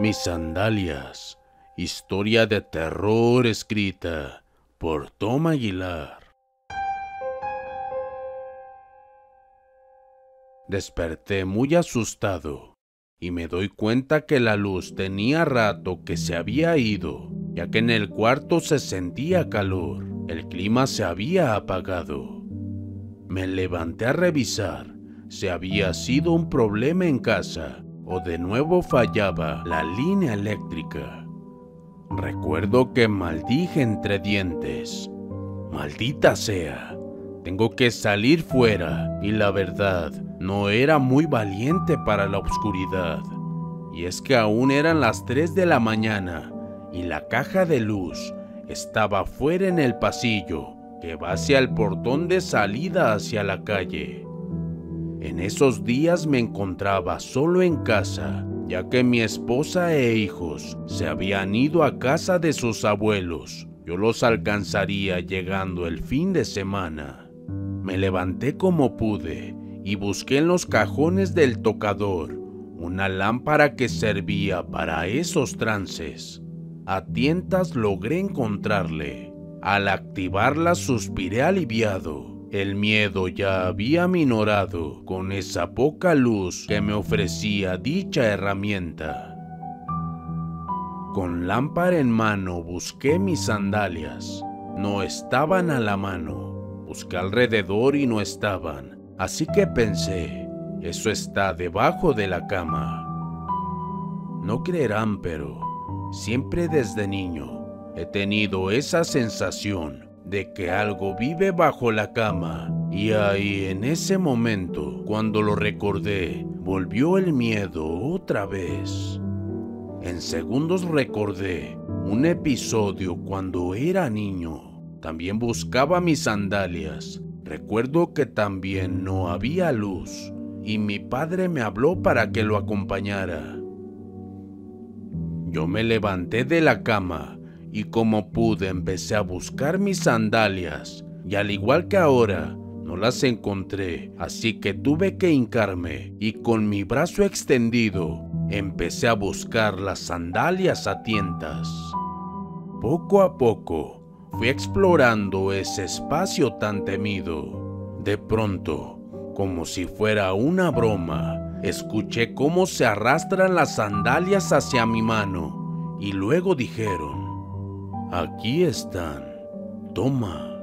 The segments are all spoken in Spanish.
Mis sandalias. Historia de terror escrita por Tom Aguilar. Desperté muy asustado y me doy cuenta que la luz tenía rato que se había ido, ya que en el cuarto se sentía calor. El clima se había apagado. Me levanté a revisar si había sido un problema en casa o de nuevo fallaba la línea eléctrica. Recuerdo que maldije entre dientes. Maldita sea, tengo que salir fuera y la verdad, no era muy valiente para la oscuridad. Y es que aún eran las 3 de la mañana y la caja de luz estaba fuera en el pasillo que va hacia el portón de salida hacia la calle. En esos días me encontraba solo en casa, ya que mi esposa e hijos se habían ido a casa de sus abuelos. Yo los alcanzaría llegando el fin de semana. Me levanté como pude y busqué en los cajones del tocador una lámpara que servía para esos trances. A tientas logré encontrarle. Al activarla suspiré aliviado el miedo ya había minorado con esa poca luz que me ofrecía dicha herramienta. Con lámpara en mano busqué mis sandalias. No estaban a la mano. Busqué alrededor y no estaban. Así que pensé, eso está debajo de la cama. No creerán, pero siempre desde niño he tenido esa sensación de que algo vive bajo la cama. Y ahí en ese momento, cuando lo recordé, volvió el miedo otra vez. En segundos recordé un episodio cuando era niño. También buscaba mis sandalias. Recuerdo que también no había luz y mi padre me habló para que lo acompañara. Yo me levanté de la cama y como pude empecé a buscar mis sandalias y al igual que ahora no las encontré, así que tuve que hincarme y con mi brazo extendido empecé a buscar las sandalias a tientas. Poco a poco fui explorando ese espacio tan temido. De pronto, como si fuera una broma, escuché cómo se arrastran las sandalias hacia mi mano y luego dijeron, Aquí están. Toma.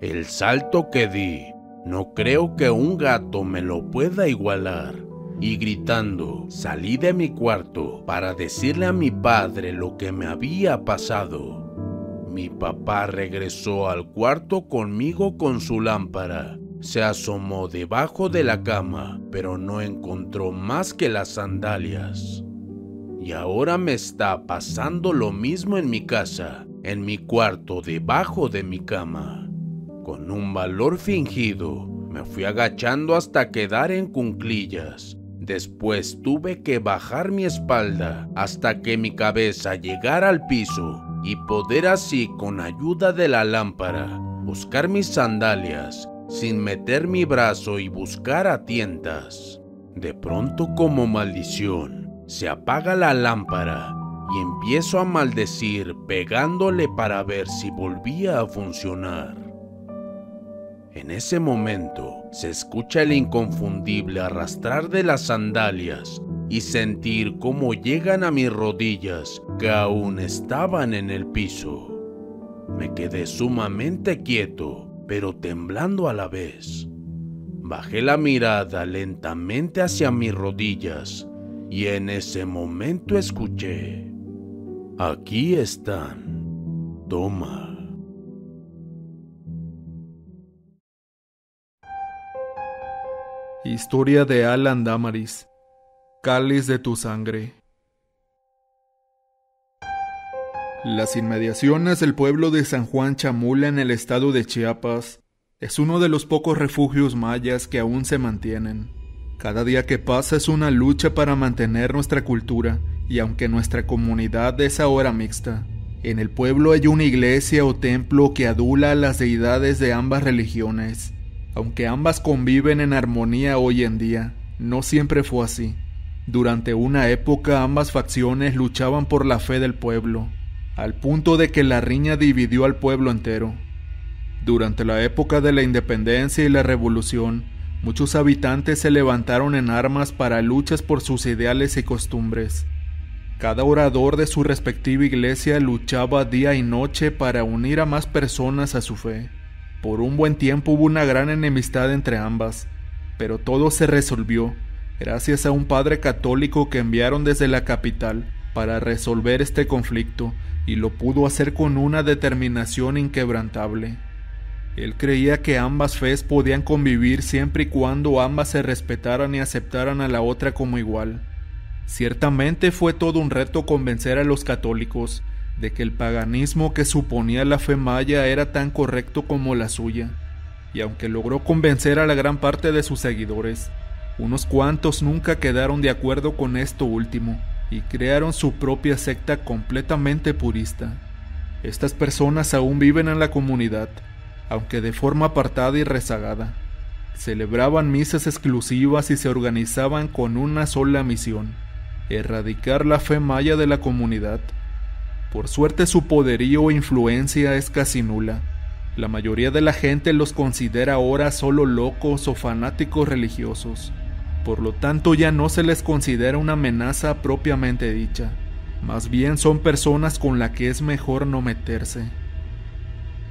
El salto que di, no creo que un gato me lo pueda igualar. Y gritando, salí de mi cuarto para decirle a mi padre lo que me había pasado. Mi papá regresó al cuarto conmigo con su lámpara. Se asomó debajo de la cama, pero no encontró más que las sandalias. Y ahora me está pasando lo mismo en mi casa, en mi cuarto debajo de mi cama. Con un valor fingido, me fui agachando hasta quedar en cunclillas. Después tuve que bajar mi espalda hasta que mi cabeza llegara al piso y poder así con ayuda de la lámpara buscar mis sandalias sin meter mi brazo y buscar a tientas. De pronto como maldición, se apaga la lámpara y empiezo a maldecir pegándole para ver si volvía a funcionar. En ese momento se escucha el inconfundible arrastrar de las sandalias y sentir cómo llegan a mis rodillas que aún estaban en el piso. Me quedé sumamente quieto, pero temblando a la vez. Bajé la mirada lentamente hacia mis rodillas y en ese momento escuché, aquí están, toma. Historia de Alan Damaris, Cáliz de tu sangre. Las inmediaciones del pueblo de San Juan Chamula en el estado de Chiapas es uno de los pocos refugios mayas que aún se mantienen. Cada día que pasa es una lucha para mantener nuestra cultura y aunque nuestra comunidad es ahora mixta, en el pueblo hay una iglesia o templo que adula a las deidades de ambas religiones. Aunque ambas conviven en armonía hoy en día, no siempre fue así. Durante una época ambas facciones luchaban por la fe del pueblo, al punto de que la riña dividió al pueblo entero. Durante la época de la independencia y la revolución, muchos habitantes se levantaron en armas para luchas por sus ideales y costumbres. Cada orador de su respectiva iglesia luchaba día y noche para unir a más personas a su fe. Por un buen tiempo hubo una gran enemistad entre ambas, pero todo se resolvió gracias a un padre católico que enviaron desde la capital para resolver este conflicto y lo pudo hacer con una determinación inquebrantable. Él creía que ambas fes podían convivir siempre y cuando ambas se respetaran y aceptaran a la otra como igual. Ciertamente fue todo un reto convencer a los católicos de que el paganismo que suponía la fe maya era tan correcto como la suya, y aunque logró convencer a la gran parte de sus seguidores, unos cuantos nunca quedaron de acuerdo con esto último y crearon su propia secta completamente purista. Estas personas aún viven en la comunidad, aunque de forma apartada y rezagada. Celebraban misas exclusivas y se organizaban con una sola misión, erradicar la fe maya de la comunidad. Por suerte su poderío e influencia es casi nula. La mayoría de la gente los considera ahora solo locos o fanáticos religiosos. Por lo tanto ya no se les considera una amenaza propiamente dicha. Más bien son personas con las que es mejor no meterse.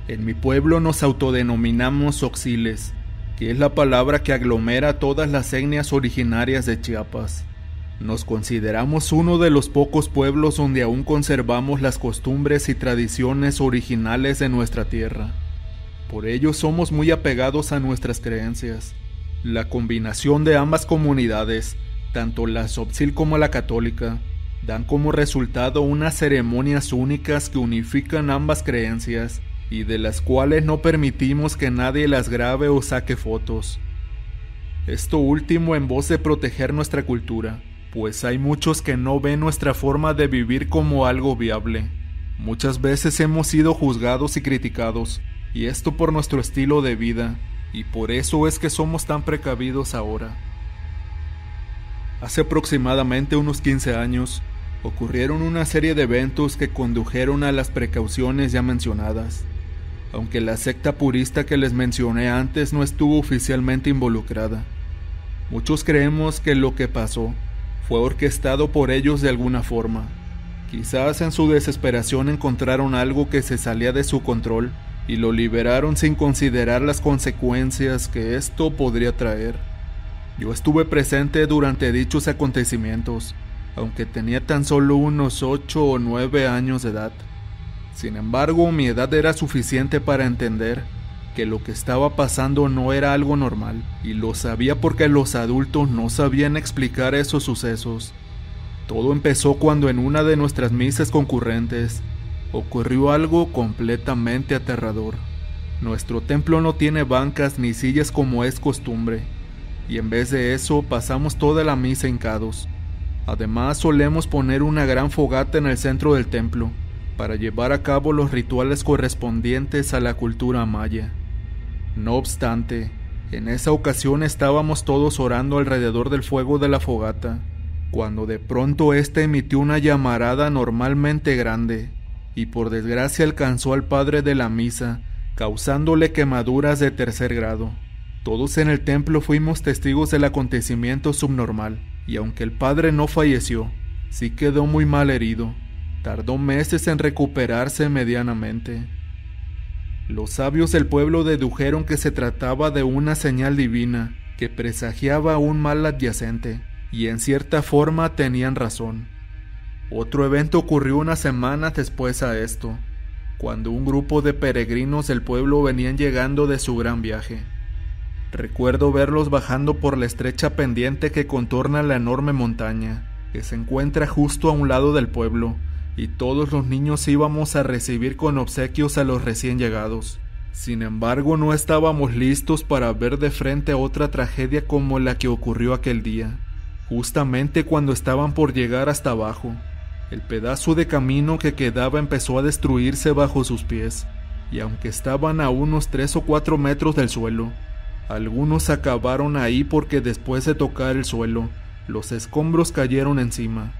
En mi pueblo nos autodenominamos oxiles, que es la palabra que aglomera todas las etnias originarias de Chiapas. Nos consideramos uno de los pocos pueblos donde aún conservamos las costumbres y tradiciones originales de nuestra tierra. Por ello somos muy apegados a nuestras creencias. La combinación de ambas comunidades, tanto la Sopsil como la católica, dan como resultado unas ceremonias únicas que unifican ambas creencias y de las cuales no permitimos que nadie las grabe o saque fotos. Esto último en voz de proteger nuestra cultura, pues hay muchos que no ven nuestra forma de vivir como algo viable. Muchas veces hemos sido juzgados y criticados, y esto por nuestro estilo de vida, y por eso es que somos tan precavidos ahora. Hace aproximadamente unos 15 años, ocurrieron una serie de eventos que condujeron a las precauciones ya mencionadas, aunque la secta purista que les mencioné antes no estuvo oficialmente involucrada. Muchos creemos que lo que pasó fue orquestado por ellos de alguna forma. Quizás en su desesperación encontraron algo que se salía de su control y lo liberaron sin considerar las consecuencias que esto podría traer. Yo estuve presente durante dichos acontecimientos, aunque tenía tan solo unos 8 o 9 años de edad. Sin embargo, mi edad era suficiente para entender que lo que estaba pasando no era algo normal, y lo sabía porque los adultos no sabían explicar esos sucesos. Todo empezó cuando en una de nuestras misas concurrentes ocurrió algo completamente aterrador. Nuestro templo no tiene bancas ni sillas como es costumbre, y en vez de eso pasamos toda la misa hincados. Además solemos poner una gran fogata en el centro del templo, para llevar a cabo los rituales correspondientes a la cultura maya. No obstante, en esa ocasión estábamos todos orando alrededor del fuego de la fogata, cuando de pronto éste emitió una llamarada normalmente grande, y por desgracia alcanzó al padre de la misa, causándole quemaduras de tercer grado. Todos en el templo fuimos testigos del acontecimiento subnormal, y aunque el padre no falleció, sí quedó muy mal herido. Tardó meses en recuperarse medianamente. Los sabios del pueblo dedujeron que se trataba de una señal divina que presagiaba un mal adyacente, y en cierta forma tenían razón. Otro evento ocurrió unas semanas después a esto, cuando un grupo de peregrinos del pueblo venían llegando de su gran viaje. Recuerdo verlos bajando por la estrecha pendiente que contorna la enorme montaña, que se encuentra justo a un lado del pueblo, y todos los niños íbamos a recibir con obsequios a los recién llegados. Sin embargo, no estábamos listos para ver de frente otra tragedia como la que ocurrió aquel día, justamente cuando estaban por llegar hasta abajo. El pedazo de camino que quedaba empezó a destruirse bajo sus pies, y aunque estaban a unos tres o cuatro metros del suelo, algunos acabaron ahí porque después de tocar el suelo, Los escombros cayeron encima.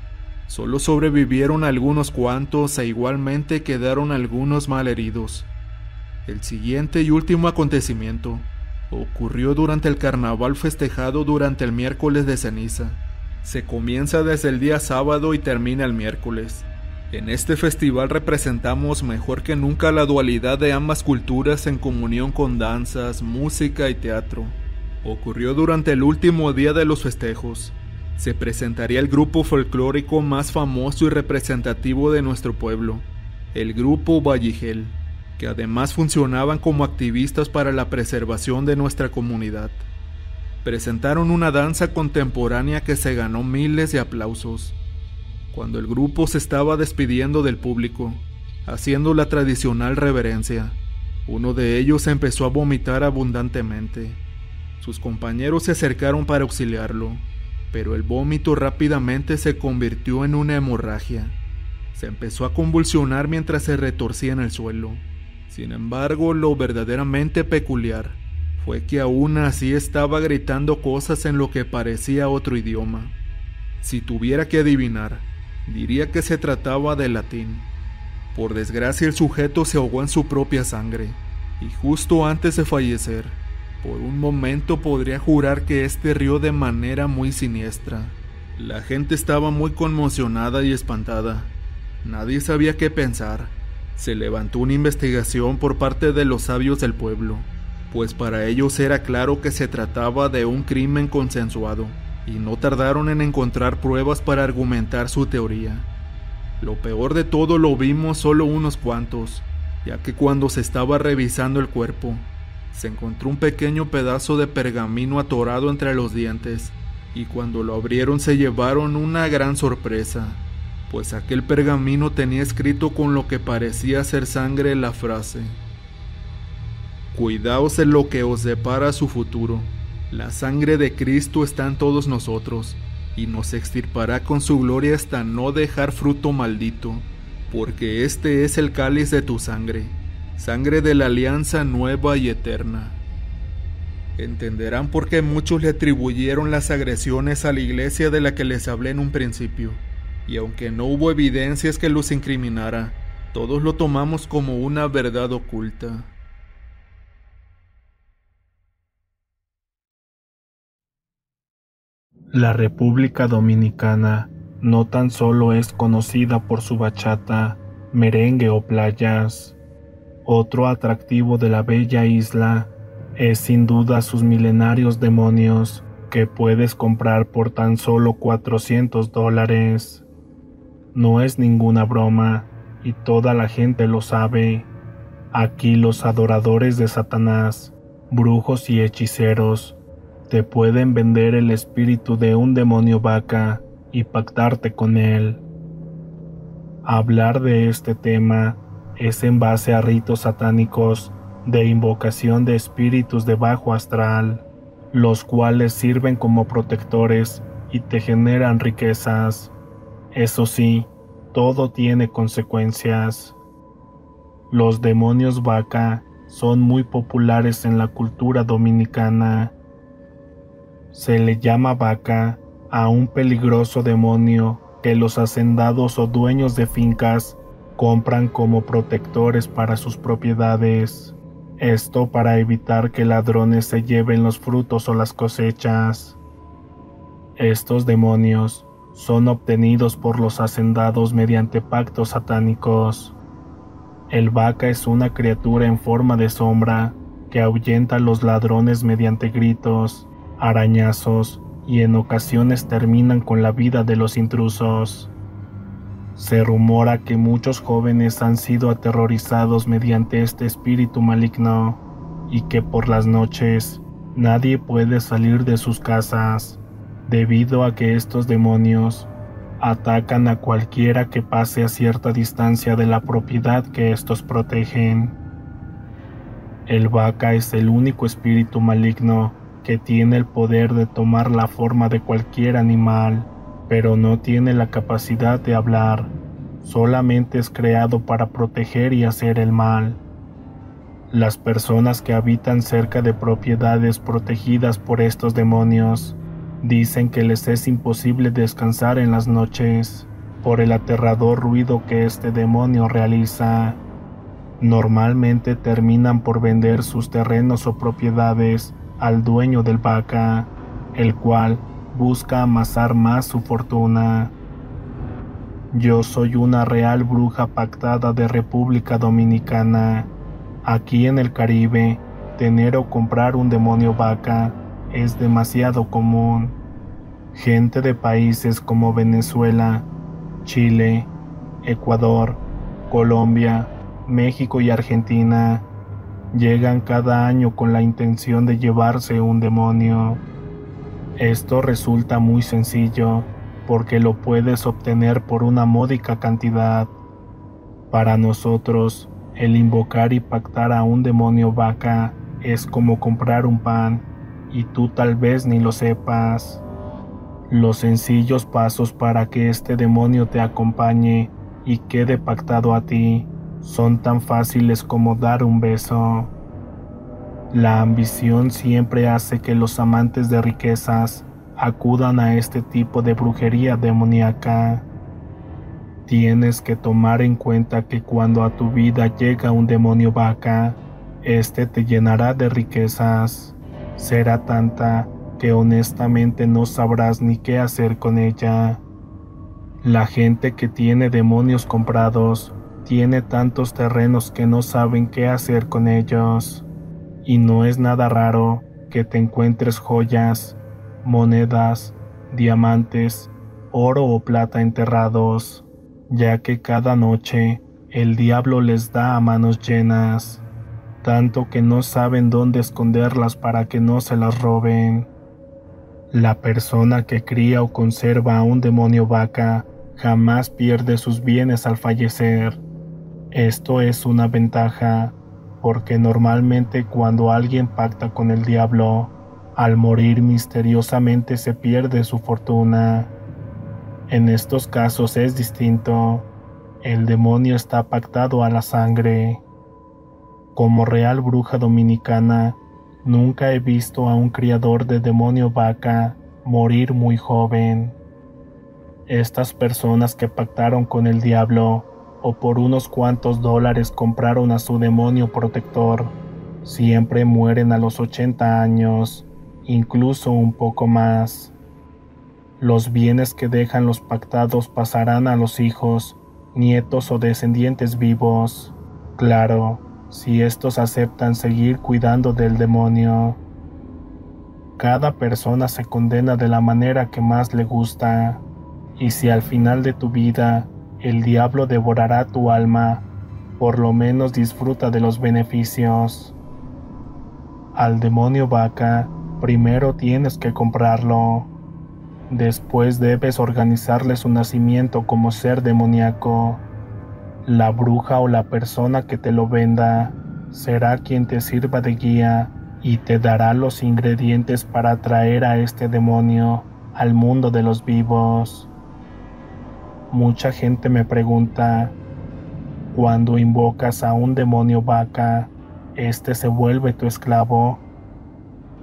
Solo sobrevivieron algunos cuantos e igualmente quedaron algunos malheridos. El siguiente y último acontecimiento ocurrió durante el carnaval festejado durante el miércoles de ceniza. Se comienza desde el día sábado y termina el miércoles. En este festival representamos mejor que nunca la dualidad de ambas culturas en comunión con danzas, música y teatro. Ocurrió durante el último día de los festejos se presentaría el grupo folclórico más famoso y representativo de nuestro pueblo, el grupo Valligel, que además funcionaban como activistas para la preservación de nuestra comunidad. Presentaron una danza contemporánea que se ganó miles de aplausos. Cuando el grupo se estaba despidiendo del público, haciendo la tradicional reverencia, uno de ellos empezó a vomitar abundantemente. Sus compañeros se acercaron para auxiliarlo, pero el vómito rápidamente se convirtió en una hemorragia. Se empezó a convulsionar mientras se retorcía en el suelo. Sin embargo, lo verdaderamente peculiar fue que aún así estaba gritando cosas en lo que parecía otro idioma. Si tuviera que adivinar, diría que se trataba de latín. Por desgracia el sujeto se ahogó en su propia sangre, y justo antes de fallecer, por un momento podría jurar que este rió de manera muy siniestra. La gente estaba muy conmocionada y espantada. Nadie sabía qué pensar. Se levantó una investigación por parte de los sabios del pueblo, pues para ellos era claro que se trataba de un crimen consensuado, y no tardaron en encontrar pruebas para argumentar su teoría. Lo peor de todo lo vimos solo unos cuantos, ya que cuando se estaba revisando el cuerpo, se encontró un pequeño pedazo de pergamino atorado entre los dientes, y cuando lo abrieron se llevaron una gran sorpresa, pues aquel pergamino tenía escrito con lo que parecía ser sangre la frase, Cuidaos de lo que os depara su futuro, la sangre de Cristo está en todos nosotros, y nos extirpará con su gloria hasta no dejar fruto maldito, porque este es el cáliz de tu sangre sangre de la alianza nueva y eterna. Entenderán por qué muchos le atribuyeron las agresiones a la iglesia de la que les hablé en un principio, y aunque no hubo evidencias que los incriminara, todos lo tomamos como una verdad oculta. La República Dominicana no tan solo es conocida por su bachata, merengue o playas, otro atractivo de la bella isla es sin duda sus milenarios demonios que puedes comprar por tan solo 400 dólares. No es ninguna broma y toda la gente lo sabe. Aquí los adoradores de Satanás, brujos y hechiceros, te pueden vender el espíritu de un demonio vaca y pactarte con él. Hablar de este tema es en base a ritos satánicos de invocación de espíritus de bajo astral, los cuales sirven como protectores y te generan riquezas. Eso sí, todo tiene consecuencias. Los demonios vaca son muy populares en la cultura dominicana. Se le llama vaca a un peligroso demonio que los hacendados o dueños de fincas compran como protectores para sus propiedades. Esto para evitar que ladrones se lleven los frutos o las cosechas. Estos demonios son obtenidos por los hacendados mediante pactos satánicos. El vaca es una criatura en forma de sombra que ahuyenta a los ladrones mediante gritos, arañazos y en ocasiones terminan con la vida de los intrusos. Se rumora que muchos jóvenes han sido aterrorizados mediante este espíritu maligno y que por las noches nadie puede salir de sus casas debido a que estos demonios atacan a cualquiera que pase a cierta distancia de la propiedad que estos protegen. El vaca es el único espíritu maligno que tiene el poder de tomar la forma de cualquier animal pero no tiene la capacidad de hablar, solamente es creado para proteger y hacer el mal. Las personas que habitan cerca de propiedades protegidas por estos demonios Dicen que les es imposible descansar en las noches por el aterrador ruido que este demonio realiza. Normalmente terminan por vender sus terrenos o propiedades al dueño del vaca, el cual busca amasar más su fortuna. Yo soy una real bruja pactada de República Dominicana. Aquí en el Caribe, tener o comprar un demonio vaca es demasiado común. Gente de países como Venezuela, Chile, Ecuador, Colombia, México y Argentina llegan cada año con la intención de llevarse un demonio. Esto resulta muy sencillo porque lo puedes obtener por una módica cantidad. Para nosotros, el invocar y pactar a un demonio vaca es como comprar un pan y tú tal vez ni lo sepas. Los sencillos pasos para que este demonio te acompañe y quede pactado a ti son tan fáciles como dar un beso. La ambición siempre hace que los amantes de riquezas acudan a este tipo de brujería demoníaca. Tienes que tomar en cuenta que cuando a tu vida llega un demonio vaca, este te llenará de riquezas. Será tanta que honestamente no sabrás ni qué hacer con ella. La gente que tiene demonios comprados tiene tantos terrenos que no saben qué hacer con ellos. Y no es nada raro que te encuentres joyas, monedas, diamantes, oro o plata enterrados, ya que cada noche el diablo les da a manos llenas, tanto que no saben dónde esconderlas para que no se las roben. La persona que cría o conserva a un demonio vaca jamás pierde sus bienes al fallecer. Esto es una ventaja, porque normalmente cuando alguien pacta con el diablo, al morir misteriosamente se pierde su fortuna. En estos casos es distinto. El demonio está pactado a la sangre. Como real bruja dominicana, nunca he visto a un criador de demonio vaca morir muy joven. Estas personas que pactaron con el diablo o por unos cuantos dólares compraron a su demonio protector, siempre mueren a los 80 años incluso un poco más. Los bienes que dejan los pactados pasarán a los hijos, nietos o descendientes vivos. Claro, si estos aceptan seguir cuidando del demonio. Cada persona se condena de la manera que más le gusta, y si al final de tu vida el diablo devorará tu alma, por lo menos disfruta de los beneficios. Al demonio vaca Primero tienes que comprarlo. Después debes organizarle su nacimiento como ser demoníaco. La bruja o la persona que te lo venda será quien te sirva de guía y te dará los ingredientes para traer a este demonio al mundo de los vivos. Mucha gente me pregunta, cuando invocas a un demonio vaca, ¿este se vuelve tu esclavo?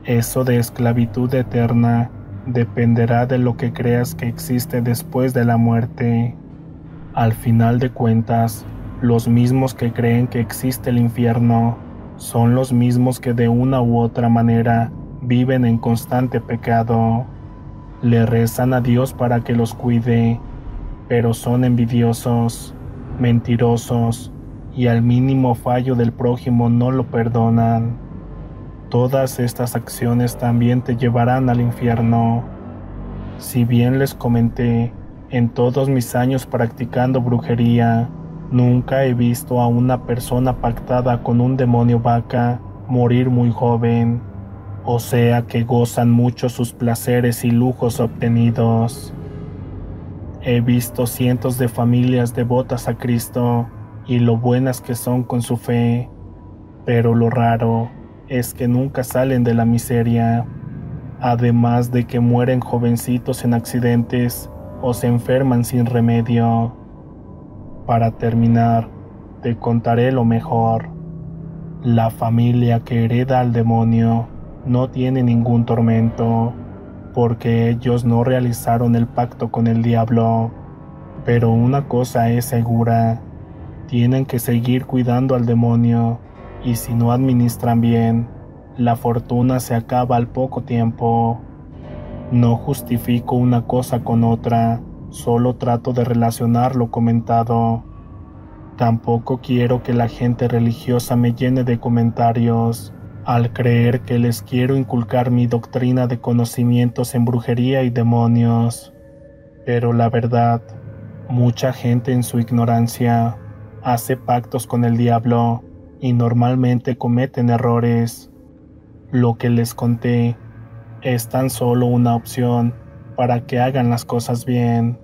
Eso de esclavitud eterna dependerá de lo que creas que existe después de la muerte. Al final de cuentas, los mismos que creen que existe el infierno son los mismos que de una u otra manera viven en constante pecado. Le rezan a Dios para que los cuide, pero son envidiosos, mentirosos y al mínimo fallo del prójimo no lo perdonan. Todas estas acciones también te llevarán al infierno. Si bien les comenté, en todos mis años practicando brujería, nunca he visto a una persona pactada con un demonio vaca morir muy joven, o sea que gozan mucho sus placeres y lujos obtenidos. He visto cientos de familias devotas a Cristo y lo buenas que son con su fe, pero lo raro es que nunca salen de la miseria, además de que mueren jovencitos en accidentes o se enferman sin remedio. Para terminar, te contaré lo mejor. La familia que hereda al demonio no tiene ningún tormento, porque ellos no realizaron el pacto con el diablo. Pero una cosa es segura, tienen que seguir cuidando al demonio, y si no administran bien, la fortuna se acaba al poco tiempo. No justifico una cosa con otra, solo trato de relacionar lo comentado. Tampoco quiero que la gente religiosa me llene de comentarios al creer que les quiero inculcar mi doctrina de conocimientos en brujería y demonios. Pero la verdad, mucha gente en su ignorancia hace pactos con el diablo y normalmente cometen errores. Lo que les conté es tan solo una opción para que hagan las cosas bien.